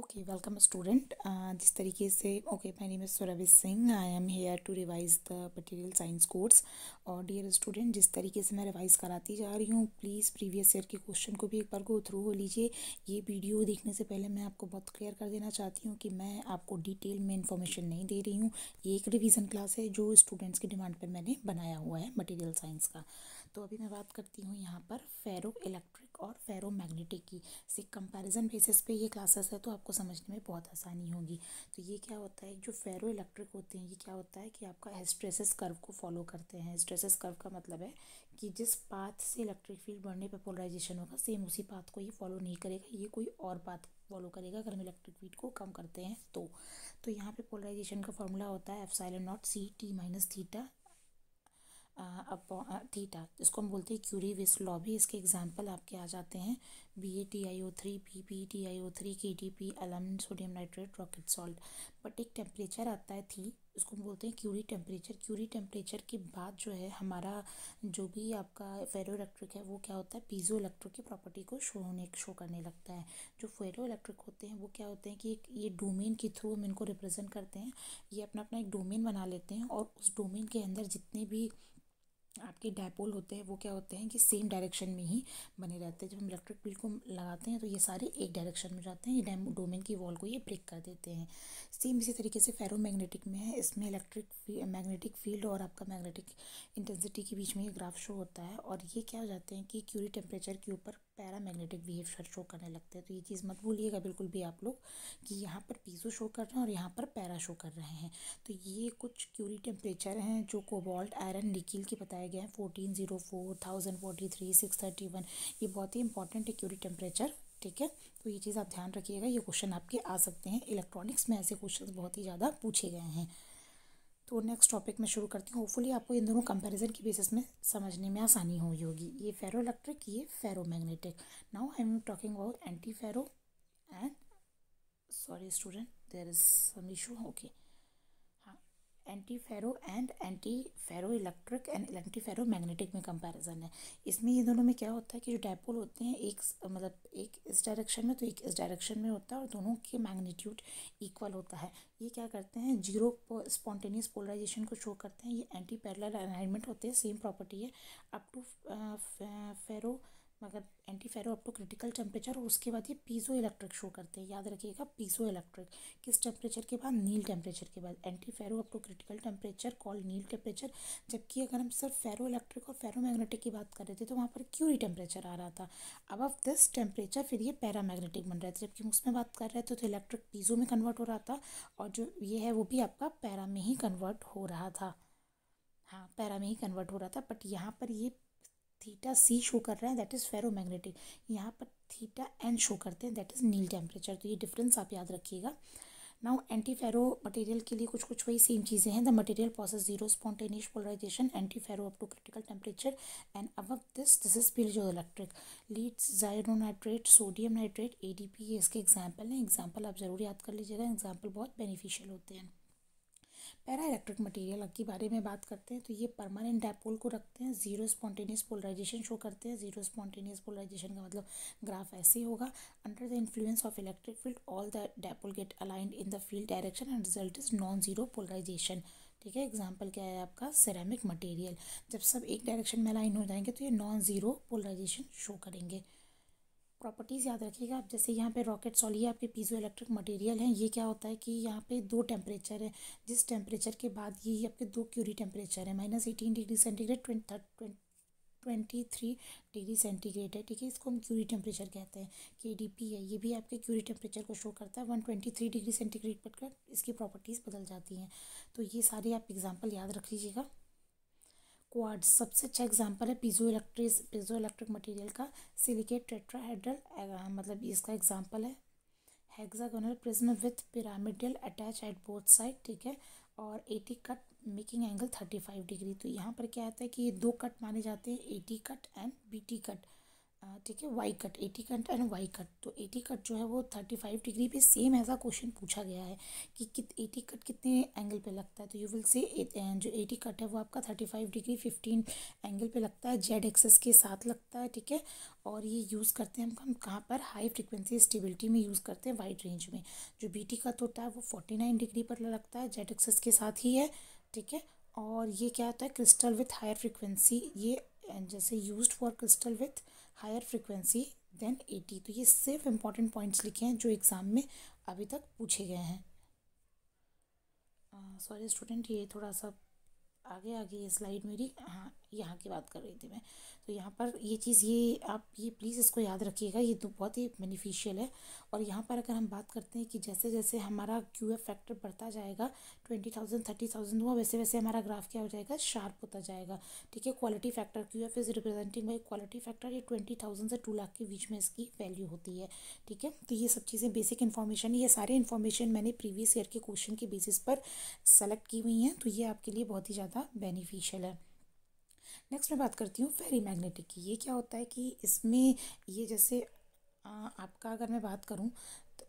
Okay, welcome. Uh, जिस तरीके से okay my name is Singh I am here to revise the material science course और dear student जिस तरीके से मैं रिवाइज कराती जा रही हूँ प्लीज़ प्रीवियस ईयर के क्वेश्चन को भी एक बार गो थ्रू हो लीजिए। ये वीडियो देखने से पहले मैं आपको बहुत क्लियर कर देना चाहती हूँ कि मैं आपको डिटेल में इन्फॉर्मेशन नहीं दे रही हूँ। ये एक रिविज़न क्लास है जो स्टूडेंट्स की डिमांड पर मैंने बनाया हुआ है मटीरियल साइंस का। तो अभी मैं बात करती हूँ यहाँ पर फेरो इलेक्ट्रिक और फेरो मैग्नेटिक की। से कंपैरिजन बेसिस पे ये क्लासेस है तो आपको समझने में बहुत आसानी होगी। तो ये क्या होता है, जो फेरो इलेक्ट्रिक होते हैं, ये क्या होता है कि आपका हिस्ट्रेसिस कर्व को फॉलो करते हैं। हिस्ट्रेसिस कर्व का मतलब है कि जिस पाथ से इलेक्ट्रिक फ़ील्ड बढ़ने पर पोलराइजेशन होगा सेम उसी पाथ को ये फॉलो नहीं करेगा, ये कोई और पाथ फॉलो करेगा अगर हम इलेक्ट्रिक फ़ील्ड को कम करते हैं तो। तो यहाँ पे पोलराइजेशन का फॉर्मूला होता है epsilon naught C T minus theta theta जिसको हम बोलते हैं क्यूरी विस लॉ भी, इसके एग्जांपल आपके आ जाते हैं। B A T I O three P P T I O three K T P alum sodium nitrate rocket salt but एक टेम्परेचर आता है थी उसको हम बोलते हैं क्यूरी टेम्परेचर क्यूरी टेम्परेचर के बाद जो है, हमारा जो भी आपका फेरो इलेक्ट्रिक है, वो क्या होता है? पीजो इलेक्ट्रिक की प्रॉपर्टी को शो होने शो करने लगता है। जो फेरो इलेक्ट्रिक होते हैं, वो क्या होते हैं कि एक, ये डोमेन के थ्रू हम इनको रिप्रेजेंट करते हैं। ये अपना अपना एक डोमेन बना लेते हैं और उस डोमेन के अंदर जितने भी आपके डायपोल होते हैं, वो क्या होते हैं कि सेम डायरेक्शन में ही बने रहते हैं। जब हम इलेक्ट्रिक फ़ील्ड को लगाते हैं तो ये सारे एक डायरेक्शन में जाते हैं। ये डोमेन की वॉल को ये ब्रेक कर देते हैं। सेम इसी तरीके से फेरो मैग्नेटिक में है। इसमें इलेक्ट्रिक मैग्नेटिक फ़ील्ड और आपका मैग्नेटिक इंटेंसिटी के बीच में ये ग्राफ शो होता है। और ये क्या हो जाते हैं कि क्यूरी टेम्परेचर के ऊपर पैरामैग्नेटिक बिहेवियर शो करने लगते हैं। तो ये चीज़ मत भूलिएगा बिल्कुल भी आप लोग कि यहाँ पर पीजो शो कर रहे हैं और यहाँ पर पैरा शो कर रहे हैं। तो ये कुछ क्यूरी टेम्परेचर हैं जो कोबाल्ट, आयरन, निकिल के बताए गए हैं। Fourteen zero four, thousand forty three, six thirty one. ये बहुत ही इंपॉर्टेंट है क्यूरी टेम्परेचर, ठीक है? तो ये चीज़ आप ध्यान रखिएगा। ये क्वेश्चन आपके आ सकते हैं। इलेक्ट्रॉनिक्स में ऐसे क्वेश्चन बहुत ही ज़्यादा पूछे गए हैं। तो नेक्स्ट टॉपिक में शुरू करती हूँ। होपफुली आपको इन दोनों कंपैरिजन की बेसिस में समझने में आसानी हुई होगी। ये फेरो इलेक्ट्रिक ये ferro magnetic now I am talking about anti ferro and sorry student there is some issue okay anti ferro and anti ferro electric and anti ferro magnetic में कंपैरिजन है। इसमें ये दोनों में क्या होता है कि जो डायपोल होते हैं, एक मतलब एक इस डायरेक्शन में तो एक इस डायरेक्शन में होता है और दोनों के मैग्नीट्यूड इक्वल होता है। ये क्या करते हैं ज़ीरो स्पॉन्टेनियस पोलराइजेशन को शो करते हैं। ये एंटी पैरेलल अलाइनमेंट होते हैं सेम प्रॉपर्टी है। अप टू फेरो मगर anti ferro up to critical temperature और उसके बाद ये पीजो इलेक्ट्रिक शो करते हैं। याद रखिएगा पीजो इलेक्ट्रिक किस टेम्परेचर के बाद? नील टेम्परेचर के बाद। Anti ferro up to critical temperature call Neel temperature जबकि अगर हम सिर्फ़ फेरो इलेक्ट्रिक और फेरो मैग्नेटिक की बात कर रहे थे तो वहाँ पर क्यूरी टेम्परेचर आ रहा था। अब ऑफ़ दिस टेम्परेचर फिर ये पैरा मैग्नेटिक बन रहे थे जबकि हम उसमें बात कर रहे थे तो इलेक्ट्रिक पीजो में कन्वर्ट हो रहा था और जो ये है, वो भी आपका पैरा में ही कन्वर्ट हो रहा था। हाँ पैरा में ही कन्वर्ट हो रहा था बट यहाँ पर ये थीटा सी शो कर रहा है दैट इज़ फेरोमैग्नेटिक यहाँ पर थीटा एन शो करते हैं दैट इज़ नील टेम्परेचर तो ये डिफरेंस आप याद रखिएगा। नाउ एंटी फेरो मटेरियल के लिए कुछ कुछ वही सेम चीज़ें हैं. The material process zero spontaneous polarisation anti ferro up to critical temperature and अब this this is pyro electric leads zirconate sodium nitrate A D P ये इसके एग्ज़ाम्पल हैं. एग्ज़ाम्पल आप ज़रूर याद कर लीजिएगा. एग्ज़ाम्पल बहुत बेनिफिशियल होते हैं। पैरा इलेक्ट्रिक मटेरियल के बारे में बात करते हैं तो ये परमानेंट डायपोल को रखते हैं ज़ीरो स्पॉन्टेनियस पोलराइजेशन शो करते हैं। ज़ीरो स्पॉन्टेनियस पोलराइजेशन का मतलब ग्राफ ऐसे होगा। Under the influence of electric field all the dipole get aligned in the field direction and result is non zero polarisation ठीक है? एग्ज़ाम्पल क्या है आपका? सिरेमिक मटेरियल जब सब एक डायरेक्शन में अलाइन हो जाएँगे तो ये नॉन ज़ीरो पोलराइजेशन शो करेंगे। प्रॉपर्टीज़ याद रखिएगा। आप जैसे यहाँ पे रॉकेट सॉल ये आपके पीजो इलेक्ट्रिक मटेरियल हैं, ये क्या होता है कि यहाँ पे दो टेम्परेचर है। जिस टेम्परेचर के बाद ये आपके दो क्यूरी टेम्परेचर है minus eighteen degree centigrade twenty three degree centigrade है, ठीक है? इसको हम क्यूरी टेम्परेचर कहते हैं। के डी पी है, ये भी आपके क्यूरी टेम्परेचर को शो करता है। One twenty three degree centigrade पर इसकी प्रॉपर्टीज़ बदल जाती हैं। तो ये सारे आप एग्ज़ाम्पल याद रख लीजिएगा। क्वाड, सबसे अच्छा एग्ज़ाम्पल है piezo electric piezo electric material का सिलिकेट टेट्राहेड्रल मतलब इसका एग्ज़ाम्पल है। Hexagonal prism with pyramidal attach at both side ठीक है? और AT cut making angle thirty five degree तो यहाँ पर क्या आता है कि ये दो कट माने जाते हैं AT cut and BT cut ठीक है Y cut AT cut and Y cut तो एटी कट जो है वो थर्टी फाइव डिग्री पे सेम ऐसा क्वेश्चन पूछा गया है कि कित एटी कट कितने एंगल पे लगता है? तो यू विल से जो एटी कट है वो आपका thirty five degree fifteen angle पे लगता है जेड एक्सेस के साथ लगता है, ठीक है? और ये यूज़ करते हैं हम कहाँ पर? हाई फ्रिक्वेंसी स्टेबिलिटी में यूज़ करते हैं वाइड रेंज में. जो बी टी कट होता है वो फोर्टी नाइन डिग्री पर लगता है जेड एक्सेस के साथ ही है, ठीक है? और ये क्या होता है? क्रिस्टल विथ हायर फ्रिक्वेंसी ये जैसे use for crystal with higher frequency than AT तो ये सिर्फ़ इंपॉर्टेंट पॉइंट्स लिखे हैं जो एग्ज़ाम में अभी तक पूछे गए हैं। सॉरी uh, स्टूडेंट ये थोड़ा सा आगे आगे ये स्लाइड मेरी हाँ यहाँ की बात कर रही थी मैं। तो यहाँ पर ये चीज़, ये आप, ये प्लीज़ इसको याद रखिएगा, ये तो बहुत ही बेनिफिशियल है। और यहाँ पर अगर हम बात करते हैं कि जैसे जैसे हमारा क्यू एफ़ फैक्टर बढ़ता जाएगा ट्वेंटी थाउज़ेंड थर्टी थाउज़ेंड हुआ वैसे वैसे हमारा ग्राफ क्या हो जाएगा? शार्प होता जाएगा। ठीक है quality factor Q F is representing by quality factor ये ट्वेंटी थाउज़ेंड से टू लाख के बीच में इसकी वैल्यू होती है। ठीक है तो ये सब चीज़ें बेसिक इन्फॉर्मेशन ये सारे इन्फॉर्मेशन मैंने प्रीवियस ईयर के क्वेश्चन के बेसिस पर सेलेक्ट की हुई हैं तो ये आपके लिए बहुत ही ज़्यादा बेनिफिशियल है। नेक्स्ट मैं बात करती हूँ फेरी मैग्नेटिक की। ये क्या होता है कि इसमें ये जैसे आ, आपका अगर मैं बात करूँ तो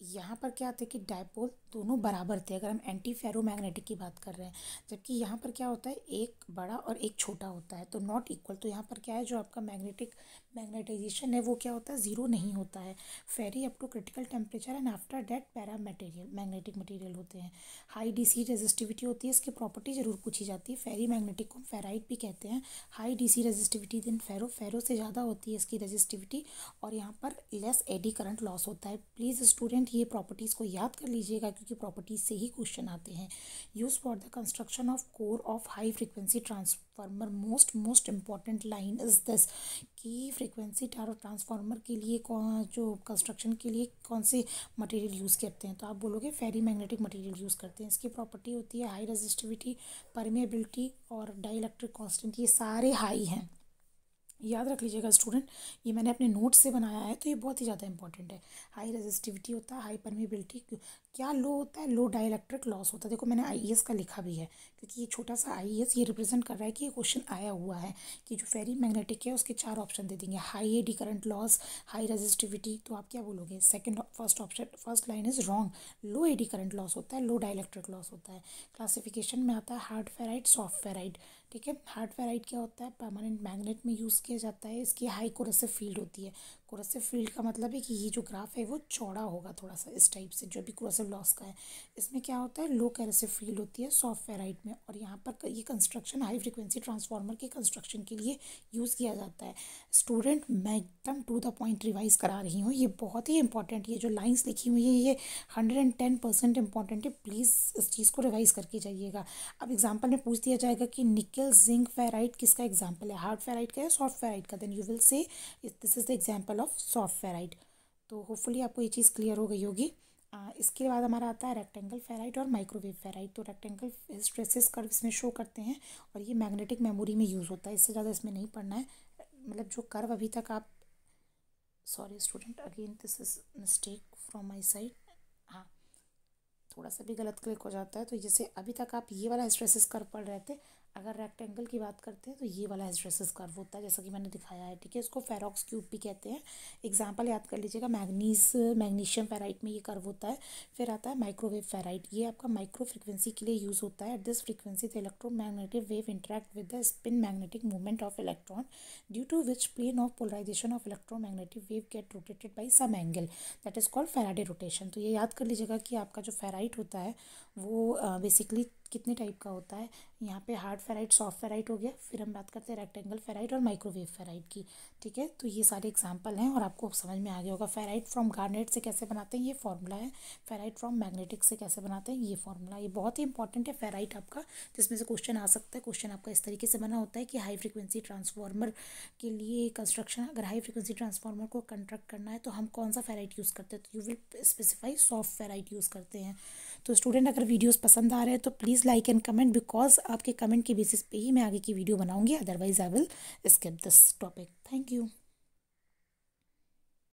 यहाँ पर क्या होता है कि डायपोल दोनों बराबर थे अगर हम एंटी फेरो मैग्नेटिक की बात कर रहे हैं। जबकि यहाँ पर क्या होता है एक बड़ा और एक छोटा होता है तो नॉट इक्वल तो यहाँ पर क्या है जो आपका मैग्नेटिक मैग्नेटाइजेशन है, वो क्या होता है? ज़ीरो नहीं होता है। Ferri up to critical temperature and after that para material magnetic material होते हैं। हाई डीसी रेजिस्टिविटी होती है, इसकी प्रॉपर्टी ज़रूर पूछी जाती है। फेरी मैग्नेटिक को फेराइट भी कहते हैं। हाई डीसी रेजिस्टिविटी दिन फेरो फेरो से ज़्यादा होती है इसकी रेजिस्टिविटी और यहाँ पर लेस एडी करंट लॉस होता है। प्लीज़ स्टूडेंट ये प्रॉपर्टीज़ को याद कर लीजिएगा क्योंकि प्रॉपर्टीज़ से ही क्वेश्चन आते हैं। Use for the construction of core of high frequency transformer most most important line is this कि फ्रीक्वेंसी फ्रिक्वेंसी ट्रांसफार्मर के लिए कौन, जो कंस्ट्रक्शन के लिए कौन से मटेरियल यूज़ करते हैं? तो आप बोलोगे फेरी मैग्नेटिक मटेरियल यूज़ करते हैं। इसकी प्रॉपर्टी होती है हाई रेजिस्टिविटी परमेबिलिटी और डाई इलेक्ट्रिक कॉन्स्टेंट ये सारे हाई हैं। याद रख लीजिएगा स्टूडेंट ये मैंने अपने नोट्स से बनाया है तो ये बहुत ही ज़्यादा इंपॉर्टेंट है। हाई रेजिस्टिविटी होता है हाई परमेबिलिटी क्या लो होता है? लो डाइलेक्ट्रिक लॉस होता है। देखो, मैंने आई का लिखा भी है, क्योंकि ये छोटा सा आई ये रिप्रेजेंट कर रहा है कि ये क्वेश्चन आया हुआ है, कि जो फेरी मैग्नेटिक है, उसके चार ऑप्शन दे देंगे। High eddy current loss high resistivity तो आप क्या बोलोगे? Second first option first line is wrong low eddy current loss होता है लो डाइलेक्ट्रिक लॉस होता है। क्लासिफिकेशन में आता है हार्ड फेराइड सॉफ्ट फेराइड ठीक है? हार्ड फेराइट क्या होता है? परमानेंट मैग्नेट में यूज़ किया जाता है, इसकी हाई कोरेसिव फ़ील्ड होती है। कोरसिव फ़ील्ड का मतलब है कि ये जो ग्राफ है वो चौड़ा होगा थोड़ा सा इस टाइप से, जो भी कोरसिव लॉस का है। इसमें क्या होता है लो कैरेसिव फ़ील्ड होती है सॉफ्ट फेराइट में और यहाँ पर ये कंस्ट्रक्शन हाई फ्रिक्वेंसी ट्रांसफार्मर के कंस्ट्रक्शन के लिए यूज़ किया जाता है। स्टूडेंट मैं एकदम टू द पॉइंट रिवाइज करा रही हूँ। ये बहुत ही इंपॉर्टेंट ये जो लाइन्स लिखी हुई है, ये hundred and ten percent important है। प्लीज़ इस चीज़ को रिवाइज करके जाइएगा। अब एग्ज़ाम्पल में पूछ दिया जाएगा कि निकल जिंक फेराइट किसका एग्ज़ाम्पल है? हार्ड फेराइट का है सॉफ्ट फेराइट का? Then you will say this is the example of soft ferrite तो होपफुली आपको ये चीज़ क्लियर हो गई होगी। इसके बाद हमारा आता है रेक्टेंगल फेराइट और माइक्रोवेव फेराइट तो रेक्टेंगल स्ट्रेसेस कर्व इसमें शो करते हैं और ये मैग्नेटिक मेमोरी में यूज़ होता है। इससे ज़्यादा इसमें नहीं पढ़ना है। मतलब जो कर्व अभी तक आप sorry student again this is mistake from my side हाँ थोड़ा सा भी गलत क्लिक हो जाता है। तो जैसे अभी तक आप ये वाला स्ट्रेसेस कर्व पढ़ रहे थे अगर रेक्टेंगल की बात करते हैं तो ये वाला स्ट्रेसेस कर्व होता है, जैसा कि मैंने दिखाया है, ठीक है? इसको फेरोक्स क्यूब भी कहते हैं। एग्जांपल याद कर लीजिएगा मैग्नीज मैग्नीशियम फेराइट में ये कर्व होता है, फिर आता है माइक्रोवेव फेराइट ये आपका माइक्रो फ्रिक्वेंसी के लिए यूज़ होता है। At this frequency the electromagnetic wave interact with the spin magnetic movement of electron due to which plane of polarization of electromagnetic wave get rotated by some angle that is called Faraday rotation तो ये याद कर लीजिएगा कि आपका जो ferrite होता है वो बेसिकली कितने टाइप का होता है? यहाँ पे हार्ड फेराइट सॉफ्ट फेराइट हो गया। फिर हम बात करते हैं रेक्टेंगल फेराइट और माइक्रोवेव फेराइट की। ठीक है? तो ये सारे एग्ज़ाम्पल हैं और आपको समझ में आ गया होगा। फेराइट फ्रॉम गार्नेट से कैसे बनाते हैं? ये फॉर्मूला है। फेराइट फ्रॉम मैग्नेटिक से कैसे बनाते हैं? ये फॉर्मूला ये बहुत ही इंपॉर्टेंट है फेराइट आपका, जिसमें से क्वेश्चन आ सकता है। क्वेश्चन आपका इस तरीके से बना होता है कि हाई फ्रिक्वेंसी ट्रांसफार्मर के लिए कंस्ट्रक्शन अगर हाई फ्रिक्वेंसी ट्रांसफार्मर को कंस्ट्रक्ट करना है तो हम कौन सा फेराइट यूज़ करते हैं? तो you will specify soft ferrite use करते हैं। तो स्टूडेंट अगर वीडियोज़ पसंद आ रहे हैं तो please like and comment because आपके कमेंट के बेसिस पे ही मैं आगे की वीडियो बनाऊँगी. Otherwise I will skip this topic thank you